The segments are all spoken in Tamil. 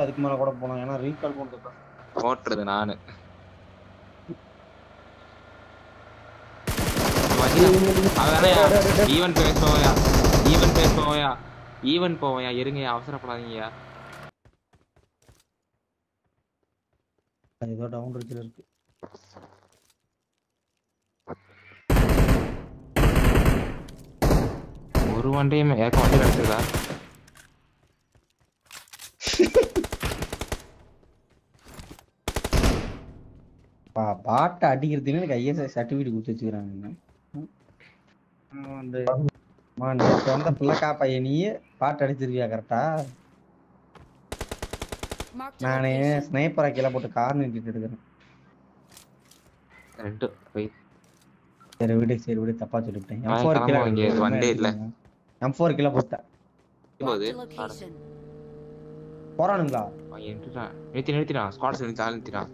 அதுக்கு மேல கூட போனோம் ஏன்னா ரீகால் பண்ணிட்டு ஓட்டுறது நானு. ஈவன் பேசுவோயா? ஈவன் பேசுவோயா? ஈவன் போவோயா? இருங்கயா அவசரப்படாதீங்கயா ஏதோ டவுன் இருக்கு. ஒரு வண்டியுமே ஏக்க வண்டி கிடைச்சதா பா பாட்டை அடிக்கிறதுக்கு எனக்கு ஐஎஸ்ஐ சர்டிஃபிகேட் கொடுத்து வச்சுக்கிறாங்க வந்து நேத்து வந்த பிள்ளைக்கா பையன் நீ பாட்டு அடிச்சிருக்கியா கரெக்டா நானு. ஸ்னைப்பரை கீழே போட்டு கார் நிறுத்திட்டு இருக்கிறேன். சரி விடு சரி விடு தப்பா சொல்லிவிட்டேன். எம் ஃபோர் இது வண்டியே இல்ல. எம் ஃபோர் கிலோ போட்டேன். போறானுங்களா? அவன் நிறுத்திட்டான். நிறுத்தி நிறுத்திட்டான்.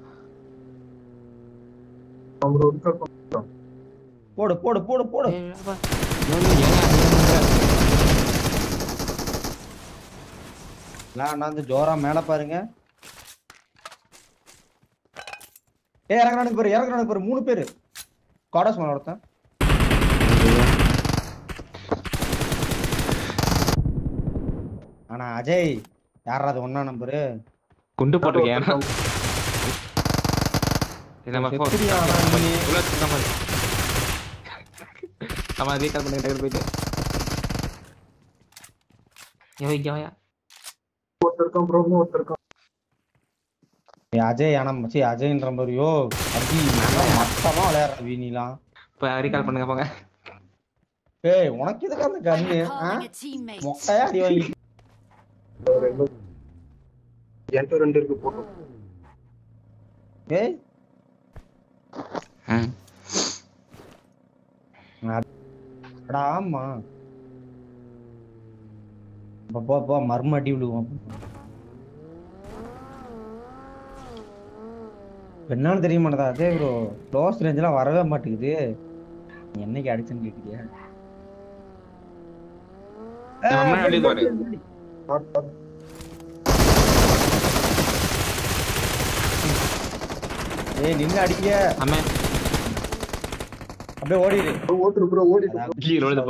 போடு போடு போடு போடு? நான் வந்து ஜோரா மேல பாருங்க. ஏ இறங்குறானுங்க பாரு இறங்குறானுங்க பாரு மூணு பேரு. காடஸ் மேல ஒருத்தன். ஆனா அஜய் யாரா அது? ஒன்னா நம்பரு. குண்டு போட்டிருக்கேன் இந்த மாதிரி நீ? உள்ள மாதிரி. ஆமா ரீகால் பண்ணுங்க டக்குனு போயிட்டு. ஏய், இங்க வாயா. ஏய், அஜய் ஆனா மச்சி அஜய்ன்ற மாதிரி யோ அஜி மட்டமா விளையாடுற வீணிலாம் இப்போ ரீகால் பண்ணுங்க போங்க. ஏய் உனக்கு எதுக்கு அந்த கண்ணு அடி வாங்கி. என்கிட்ட ரெண்டு இருக்கு போட்டோம் ஏய் ஆமா. போ போ மர்ம அடி விழுவோம் என்னன்னு தெரிய மாட்டேதா? அதே ப்ரோ க்ளோஸ் ரேஞ்செலாம் வரவே மாட்டேங்குது. நீ என்னைக்கு அடிச்சுன்னு கேட்குறியா பாரு. ஏய் நின்னு அடிக்க. ஆமா அப்படியே ஓடிடு ஓட்டுரு ப்ரோ ஓடிட்டு கீழே விழுது